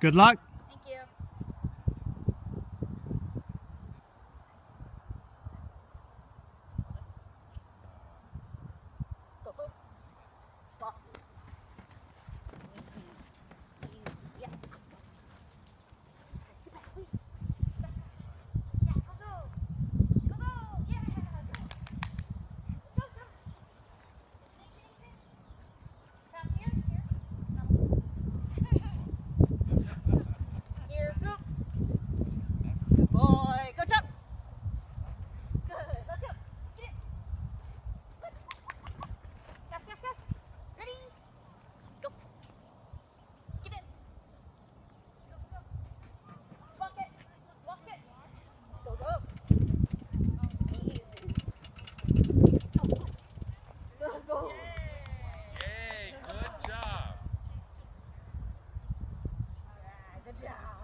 Good luck. Job.